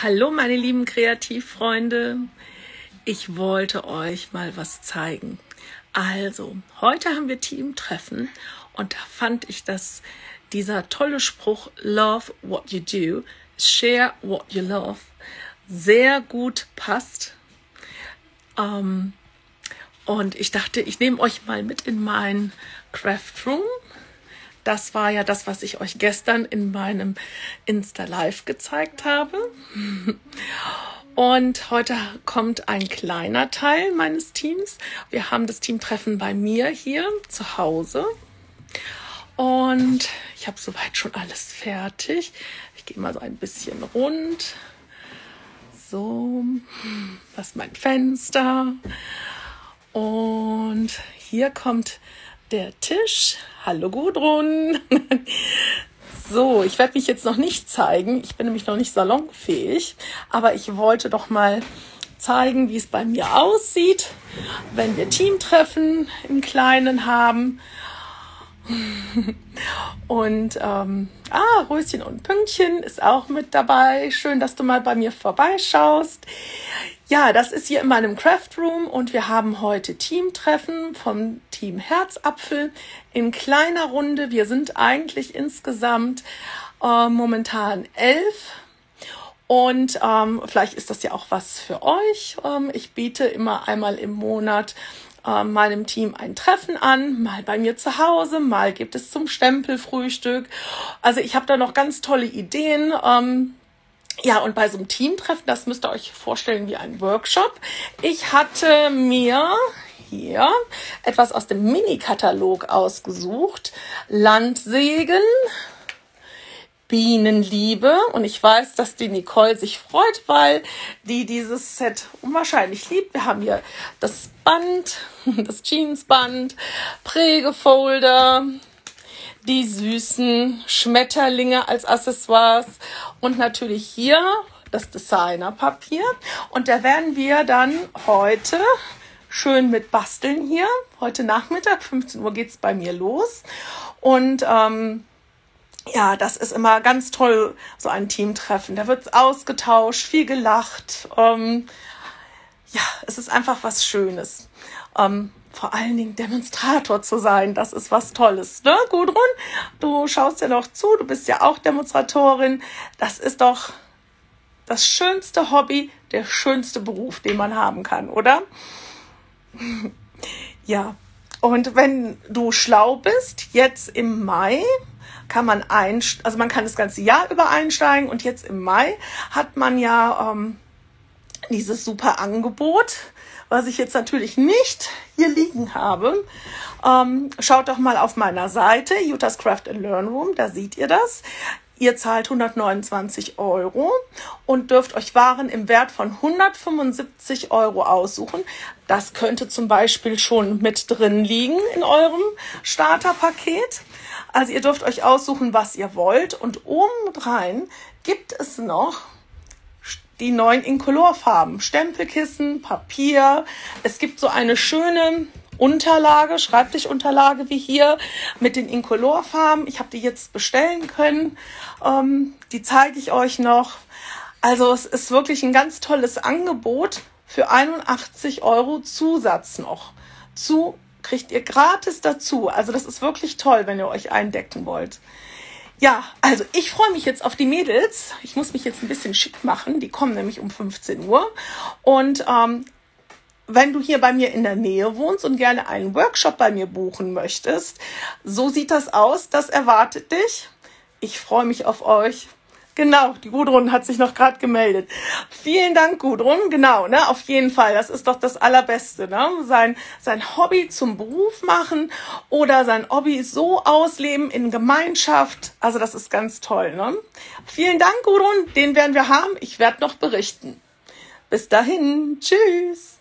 Hallo meine lieben Kreativfreunde. Ich wollte euch mal was zeigen. Also, heute haben wir Teamtreffen und da fand ich, dass dieser tolle Spruch Love what you do, share what you love sehr gut passt. Ähm, und ich dachte, ich nehme euch mal mit in mein Craft Room das war ja das, was ich euch gestern in meinem Insta Live gezeigt habe. Und heute kommt ein kleiner Teil meines Teams. Wir haben das Teamtreffen bei mir hier zu Hause. Und ich habe soweit schon alles fertig. Ich gehe mal so ein bisschen rund. So, das ist mein Fenster. Und hier kommt der Tisch. Hallo Gudrun. So, ich werde mich jetzt noch nicht zeigen. Ich bin nämlich noch nicht salonfähig. Aber ich wollte doch mal zeigen, wie es bei mir aussieht, wenn wir Teamtreffen im Kleinen haben. Und ähm, ah, Röschen und Pünktchen ist auch mit dabei. Schön, dass du mal bei mir vorbeischaust. Ja, das ist hier in meinem Craft Room und wir haben heute Teamtreffen vom Team Herzapfel in kleiner Runde. Wir sind eigentlich insgesamt äh, momentan elf. Und ähm, vielleicht ist das ja auch was für euch. Ähm, ich biete immer einmal im Monat äh, meinem Team ein Treffen an, mal bei mir zu Hause, mal gibt es zum Stempelfrühstück. Also ich habe da noch ganz tolle Ideen. Ähm, ja, und bei so einem Teamtreffen, das müsst ihr euch vorstellen wie ein Workshop. Ich hatte mir hier etwas aus dem Mini-Katalog ausgesucht. Landsegen, Bienenliebe. Und ich weiß, dass die Nicole sich freut, weil die dieses Set unwahrscheinlich liebt. Wir haben hier das Band, das Jeansband, Prägefolder, die süßen Schmetterlinge als Accessoires und natürlich hier das Designerpapier. Und da werden wir dann heute schön mit basteln hier. Heute Nachmittag, 15 Uhr geht's bei mir los. Und ähm, ja, das ist immer ganz toll, so ein Teamtreffen. Da wird ausgetauscht, viel gelacht. Ähm, ja, es ist einfach was Schönes. Ähm, vor allen Dingen Demonstrator zu sein, das ist was Tolles, ne, Gudrun? Du schaust ja noch zu, du bist ja auch Demonstratorin. Das ist doch das schönste Hobby, der schönste Beruf, den man haben kann, oder? ja. Und wenn du schlau bist, jetzt im Mai kann man ein, also man kann das ganze Jahr über einsteigen und jetzt im Mai hat man ja ähm, dieses super Angebot was ich jetzt natürlich nicht hier liegen habe. Ähm, schaut doch mal auf meiner Seite, Utah's Craft and Learn Room, da seht ihr das. Ihr zahlt 129 Euro und dürft euch Waren im Wert von 175 Euro aussuchen. Das könnte zum Beispiel schon mit drin liegen in eurem Starterpaket. Also ihr dürft euch aussuchen, was ihr wollt. Und obendrein gibt es noch die neuen Incolor-Farben. Stempelkissen, Papier. Es gibt so eine schöne Unterlage, Schreibtischunterlage wie hier mit den Incolor-Farben. Ich habe die jetzt bestellen können. Ähm, die zeige ich euch noch. Also es ist wirklich ein ganz tolles Angebot für 81 Euro Zusatz noch. Zu kriegt ihr gratis dazu. Also das ist wirklich toll, wenn ihr euch eindecken wollt. Ja, also ich freue mich jetzt auf die Mädels. Ich muss mich jetzt ein bisschen schick machen. Die kommen nämlich um 15 Uhr. Und ähm, wenn du hier bei mir in der Nähe wohnst und gerne einen Workshop bei mir buchen möchtest, so sieht das aus. Das erwartet dich. Ich freue mich auf euch. Genau, die Gudrun hat sich noch gerade gemeldet. Vielen Dank, Gudrun. Genau, ne, auf jeden Fall. Das ist doch das Allerbeste, ne? Sein, sein Hobby zum Beruf machen oder sein Hobby so ausleben in Gemeinschaft. Also das ist ganz toll, ne? Vielen Dank, Gudrun. Den werden wir haben. Ich werde noch berichten. Bis dahin. Tschüss.